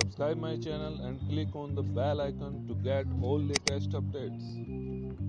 Subscribe my channel and click on the bell icon to get all latest updates.